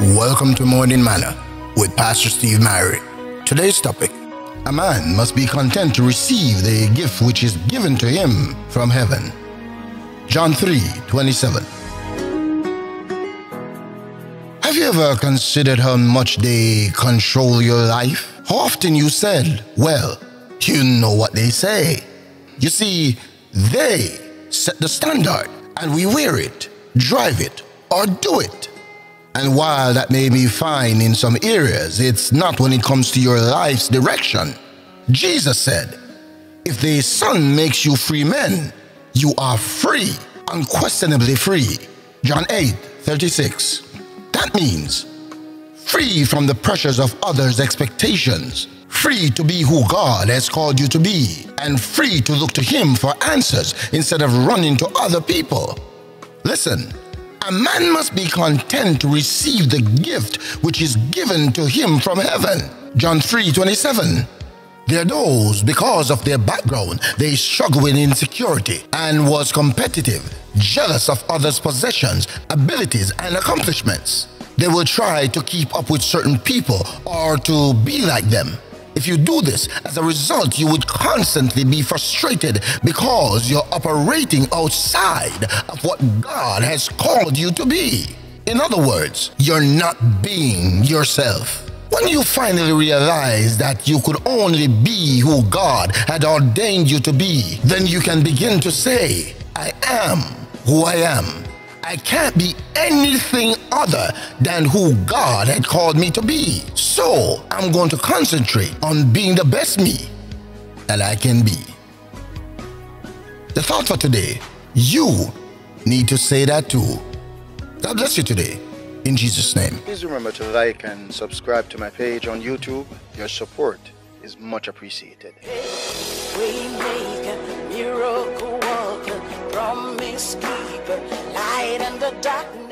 welcome to Morning Manna with Pastor Steve Myrie. Today's topic A man must be content to receive the gift which is given to him from heaven. John 3 27. Have you ever considered how much they control your life? How often you said, Well, you know what they say. You see, they set the standard and we wear it, drive it, or do it. And while that may be fine in some areas, it's not when it comes to your life's direction. Jesus said, If the Son makes you free men, you are free, unquestionably free. John 8 36. That means free from the pressures of others' expectations, free to be who God has called you to be, and free to look to Him for answers instead of running to other people. Listen, a man must be content to receive the gift which is given to him from heaven. John 3 27. There are those, because of their background, they struggle with insecurity and was competitive, jealous of others' possessions, abilities, and accomplishments. They will try to keep up with certain people or to be like them. If you do this, as a result, you would constantly be frustrated because you're operating outside of what God has called you to be. In other words, you're not being yourself. When you finally realize that you could only be who God had ordained you to be, then you can begin to say, I am who I am. I can't be anything other than who God had called me to be. So I'm going to concentrate on being the best me that I can be. The thought for today you need to say that too. God bless you today. In Jesus' name. Please remember to like and subscribe to my page on YouTube. Your support is much appreciated. Waymaker, miracle worker, promise keeper, light in the darkness.